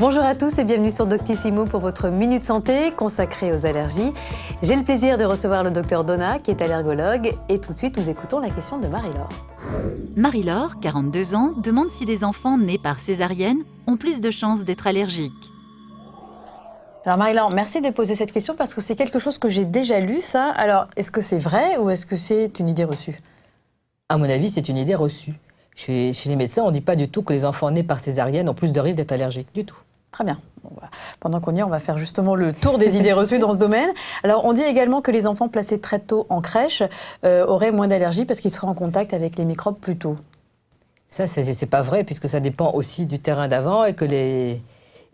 Bonjour à tous et bienvenue sur Doctissimo pour votre Minute Santé consacrée aux allergies. J'ai le plaisir de recevoir le docteur Donna qui est allergologue et tout de suite nous écoutons la question de Marie-Laure. Marie-Laure, 42 ans, demande si les enfants nés par césarienne ont plus de chances d'être allergiques. Alors Marie-Laure, merci de poser cette question parce que c'est quelque chose que j'ai déjà lu ça. Alors est-ce que c'est vrai ou est-ce que c'est une idée reçue? À mon avis, c'est une idée reçue. Chez, les médecins, on ne dit pas du tout que les enfants nés par césarienne ont plus de risques d'être allergiques, du tout. Très bien. pendant qu'on y est, on va faire justement le tour des idées reçues dans ce domaine. Alors, on dit également que les enfants placés très tôt en crèche euh, auraient moins d'allergies parce qu'ils seraient en contact avec les microbes plus tôt. Ça, c'est pas vrai puisque ça dépend aussi du terrain d'avant et que les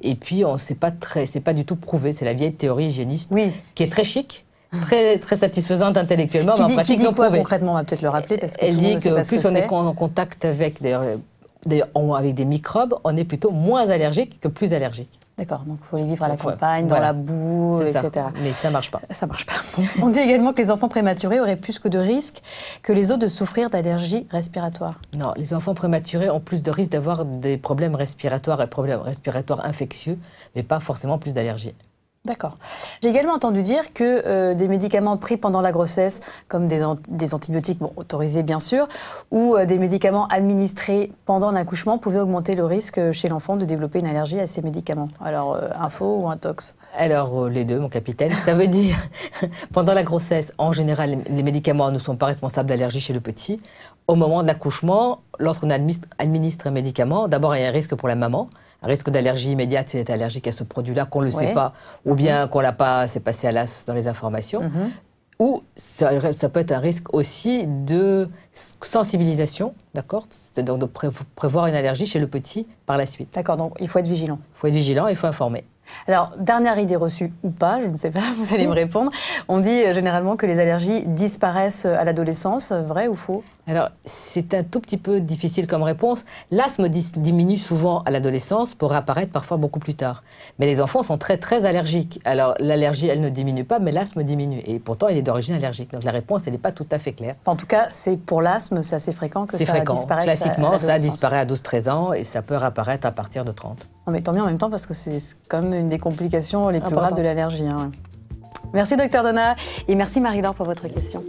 et puis on sait pas très, c'est pas du tout prouvé. C'est la vieille théorie hygiéniste oui. qui est très chic, très, très satisfaisante intellectuellement, qui mais dit, en pratique qui dit quoi concrètement? On va peut-être le rappeler parce que elle dit que plus on est en contact avec d'ailleurs avec des microbes, on est plutôt moins allergique que plus allergique. D'accord, donc il faut les vivre à la campagne, dans la boue, etc. Mais ça marche pas. Ça marche pas. On dit également que les enfants prématurés auraient plus que de risques que les autres de souffrir d'allergies respiratoires. Non, les enfants prématurés ont plus de risques d'avoir des problèmes respiratoires et problèmes respiratoires infectieux, mais pas forcément plus d'allergies. D'accord. J'ai également entendu dire que euh, des médicaments pris pendant la grossesse, comme des, antibiotiques, autorisés bien sûr, ou euh, des médicaments administrés pendant l'accouchement pouvaient augmenter le risque chez l'enfant de développer une allergie à ces médicaments. Alors, euh, info ou intox Alors, les deux, mon capitaine. Ça veut dire, pendant la grossesse, en général, les médicaments ne sont pas responsables d'allergie chez le petit. Au moment de l'accouchement, lorsqu'on administre, un médicament, d'abord, il y a un risque pour la maman un risque d'allergie immédiate si elle est allergique à ce produit-là, qu'on ne le sait pas, ou bien qu'on l'a pas, c'est passé à l'as dans les informations. Mhm. Ou ça, peut être un risque aussi de sensibilisation, d'accord Donc de prévoir une allergie chez le petit par la suite. D'accord, donc il faut être vigilant. Il faut être vigilant, il faut informer. Alors, dernière idée reçue ou pas, je ne sais pas, vous allez me répondre. On dit euh, généralement que les allergies disparaissent à l'adolescence, vrai ou faux? Alors, c'est un tout petit peu difficile comme réponse. L'asthme diminue souvent à l'adolescence pour apparaître parfois beaucoup plus tard. Mais les enfants sont très très allergiques. Alors, l'allergie, elle ne diminue pas, mais l'asthme diminue. Et pourtant, il est d'origine allergique. Donc, la réponse, elle n'est pas tout à fait claire. En tout cas, c'est pour l'asthme, c'est assez fréquent que ça fréquent. disparaisse. Classiquement, ça disparaît à 12-13 ans et ça peut réapparaître à partir de 30. Non, mais tant mieux en même temps parce que c'est quand même une des complications les plus graves de l'allergie. Hein. Merci docteur Donna et merci Marie-Laure pour votre question.